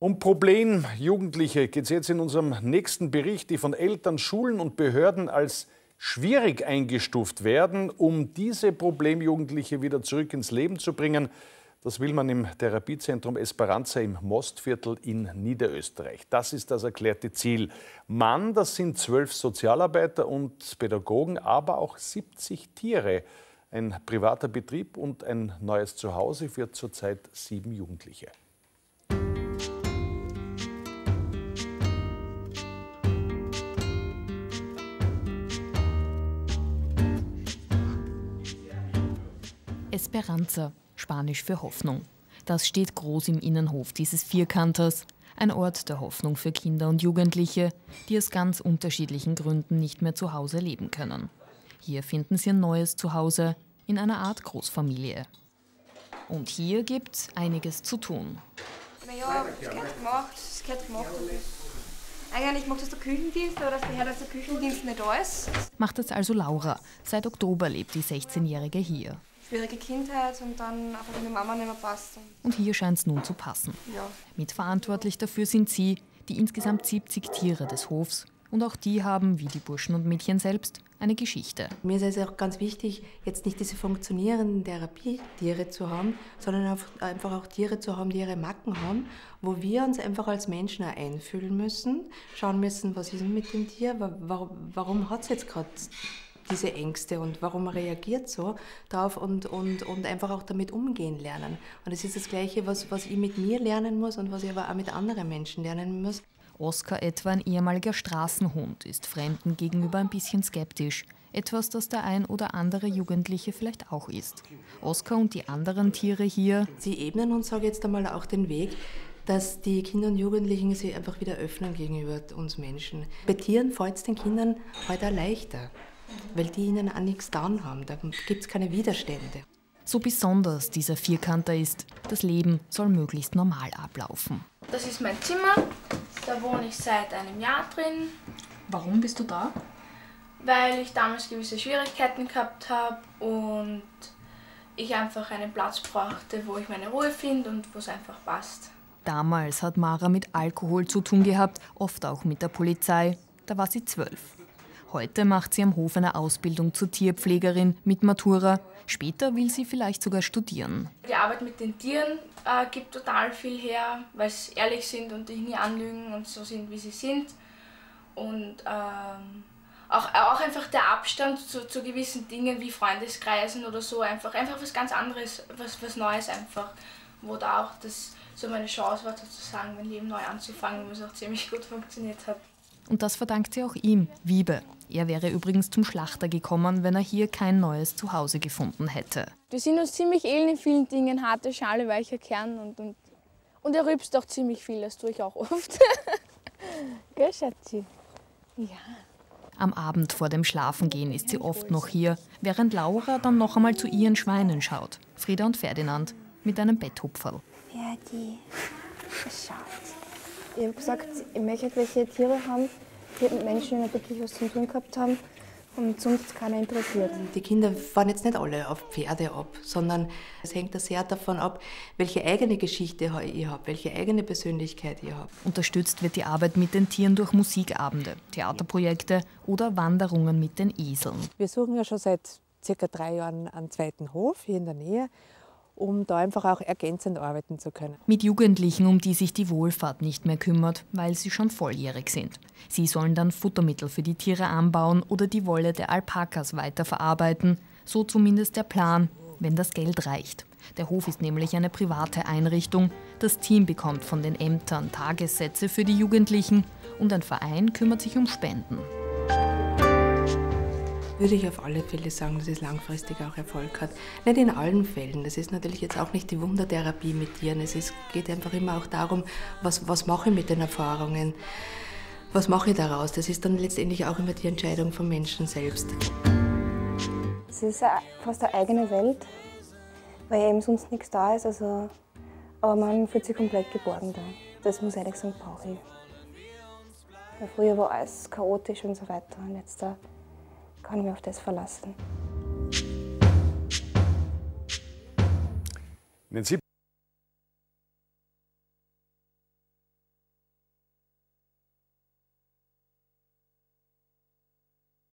Um Problemjugendliche geht es jetzt in unserem nächsten Bericht, die von Eltern, Schulen und Behörden als schwierig eingestuft werden. Um diese Problemjugendliche wieder zurück ins Leben zu bringen, das will man im Therapiezentrum Esperanza im Mostviertel in Niederösterreich. Das ist das erklärte Ziel. Mann, das sind zwölf Sozialarbeiter und Pädagogen, aber auch 70 Tiere. Ein privater Betrieb und ein neues Zuhause für zurzeit sieben Jugendliche. Esperanza, Spanisch für Hoffnung. Das steht groß im Innenhof dieses Vierkanters. Ein Ort der Hoffnung für Kinder und Jugendliche, die aus ganz unterschiedlichen Gründen nicht mehr zu Hause leben können. Hier finden sie ein neues Zuhause in einer Art Großfamilie. Und hier gibt es einiges zu tun. Naja, es gehört gemacht, es gehört gemacht. Eigentlich macht das der Küchendienst, aber das gehört, der Küchendienst nicht ist. Macht es also Laura. Seit Oktober lebt die 16-Jährige hier schwierige Kindheit und dann einfach meine Mama nicht mehr passt. Und hier scheint es nun zu passen. Ja. Mitverantwortlich dafür sind sie, die insgesamt 70 Tiere des Hofs. Und auch die haben, wie die Burschen und Mädchen selbst, eine Geschichte. Mir ist es auch ganz wichtig, jetzt nicht diese funktionierenden Therapietiere zu haben, sondern einfach auch Tiere zu haben, die ihre Macken haben, wo wir uns einfach als Menschen auch einfühlen müssen, schauen müssen, was ist denn mit dem Tier, warum, warum hat es jetzt gerade diese Ängste und warum reagiert so darauf und, und, und einfach auch damit umgehen lernen. Und es ist das Gleiche, was, was ich mit mir lernen muss und was ich aber auch mit anderen Menschen lernen muss. Oskar, etwa ein ehemaliger Straßenhund, ist Fremden gegenüber ein bisschen skeptisch. Etwas, das der ein oder andere Jugendliche vielleicht auch ist. Oskar und die anderen Tiere hier. Sie ebnen uns, sage jetzt einmal, auch den Weg, dass die Kinder und Jugendlichen sich einfach wieder öffnen gegenüber uns Menschen. Bei Tieren fällt es den Kindern heute auch leichter weil die ihnen auch nichts getan haben. Da gibt es keine Widerstände. So besonders dieser Vierkanter ist, das Leben soll möglichst normal ablaufen. Das ist mein Zimmer, da wohne ich seit einem Jahr drin. Warum bist du da? Weil ich damals gewisse Schwierigkeiten gehabt habe und ich einfach einen Platz brauchte, wo ich meine Ruhe finde und wo es einfach passt. Damals hat Mara mit Alkohol zu tun gehabt, oft auch mit der Polizei. Da war sie zwölf. Heute macht sie am Hof eine Ausbildung zur Tierpflegerin mit Matura. Später will sie vielleicht sogar studieren. Die Arbeit mit den Tieren äh, gibt total viel her, weil sie ehrlich sind und dich nie anlügen und so sind, wie sie sind. Und ähm, auch, auch einfach der Abstand zu, zu gewissen Dingen wie Freundeskreisen oder so, einfach, einfach was ganz anderes, was, was Neues einfach, wo da auch das so meine Chance war, sozusagen mein Leben neu anzufangen, was auch ziemlich gut funktioniert hat. Und das verdankt sie auch ihm, Wiebe. Er wäre übrigens zum Schlachter gekommen, wenn er hier kein neues Zuhause gefunden hätte. Wir sind uns ziemlich ähnlich in vielen Dingen, harte Schale, weicher Kern und, und, und er rübst auch ziemlich viel, das tue ich auch oft. Gell, Schatzi? Ja. Am Abend vor dem Schlafengehen ist sie oft noch hier, während Laura dann noch einmal zu ihren Schweinen schaut. Frieda und Ferdinand mit einem Betthupferl. Ja, die. Schaut. Ich habe gesagt, ich möchte welche Tiere haben, die mit Menschen nicht wirklich was zu tun gehabt haben und sonst keiner interessiert. Die Kinder fahren jetzt nicht alle auf Pferde ab, sondern es hängt da sehr davon ab, welche eigene Geschichte ich habe, welche eigene Persönlichkeit ich habe. Unterstützt wird die Arbeit mit den Tieren durch Musikabende, Theaterprojekte oder Wanderungen mit den Eseln. Wir suchen ja schon seit circa drei Jahren einen zweiten Hof hier in der Nähe um da einfach auch ergänzend arbeiten zu können. Mit Jugendlichen, um die sich die Wohlfahrt nicht mehr kümmert, weil sie schon volljährig sind. Sie sollen dann Futtermittel für die Tiere anbauen oder die Wolle der Alpakas weiterverarbeiten. So zumindest der Plan, wenn das Geld reicht. Der Hof ist nämlich eine private Einrichtung. Das Team bekommt von den Ämtern Tagessätze für die Jugendlichen und ein Verein kümmert sich um Spenden würde ich auf alle Fälle sagen, dass es langfristig auch Erfolg hat. Nicht in allen Fällen. Das ist natürlich jetzt auch nicht die Wundertherapie mit Tieren. Es ist, geht einfach immer auch darum, was, was mache ich mit den Erfahrungen? Was mache ich daraus? Das ist dann letztendlich auch immer die Entscheidung vom Menschen selbst. Es ist fast eine eigene Welt, weil eben sonst nichts da ist. Also, aber man fühlt sich komplett geborgen da. Das muss ich ehrlich sagen, brauche ich. Weil früher war alles chaotisch und so weiter. Und jetzt da kann mich auf das verlassen.